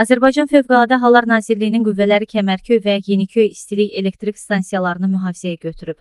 Azərbaycan Fövqəladə Hallar Nazirliyinin qüvvələri Kəmərköy və Yeniköy istilik elektrik stansiyalarını mühafizəyə götürüb.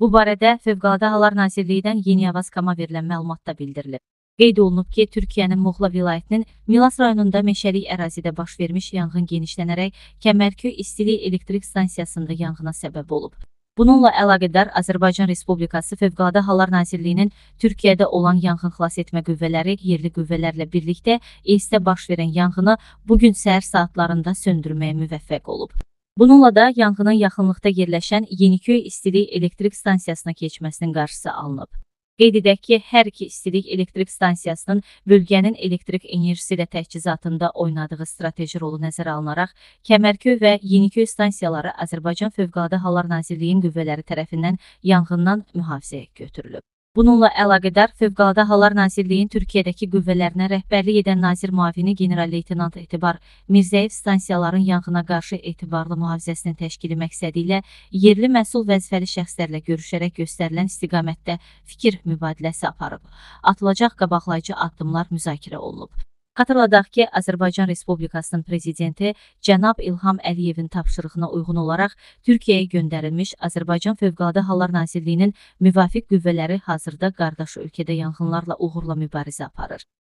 Bu barədə Fövqəladə Hallar Nazirliyindən Yeni Avazkama verilən məlumatda bildirilib. Qeyd olunub ki, Türkiyənin Muğla vilayətinin Milas rayonunda meşəlik ərazidə baş vermiş yanğın genişlənərək Kəmərköy istilik elektrik stansiyasında yanğına səbəb olub. Bununla əlaqədar Azərbaycan Respublikası Fövqəladə Hallar Nazirliyinin Türkiyədə olan yanğın xilas etmə qüvvələri yerli qüvvələrlə birlikdə EIS-də baş verən yanğını bu gün səhər saatlarında söndürməyə müvəffəq olub. Bununla da yanğının yaxınlıqda yerləşən Yeniköy istilik elektrik stansiyasına keçməsinin qarşısı alınıb. Qeyd edək ki, hər iki istilik elektrik stansiyasının bölgənin elektrik enerjisi ilə təchizatında oynadığı strateji rolu nəzərə alınaraq, Kəmərköy və Yeniköy stansiyaları Azərbaycan Fövqəladə Hallar Nazirliyinin qüvvələri tərəfindən yanğından mühafizəyə götürülüb. Bununla əlaqədar Fövqəladə Hallar Nazirliyinin Türkiyədəki qüvvələrinə rəhbərlik edən nazir müavini general-leytenant Etibar Mirzəyev stansiyaların yanğına qarşı etibarlı mühafizəsinin təşkili məqsədi ilə yerli məsul vəzifəli şəxslərlə görüşərək göstərilən istiqamətdə fikir mübadiləsi aparıb. Atılacaq qabaqlayıcı addımlar müzakirə olunub. Xatırladaq ki, Azərbaycan Respublikasının prezidenti cənab İlham Əliyevin tapşırığına uyğun olaraq Türkiyəyə göndərilmiş Azərbaycan Fövqəladə Hallar Nazirliyinin müvafiq qüvvələri hazırda qardaş ölkədə yanğınlarla uğurla mübarizə aparır.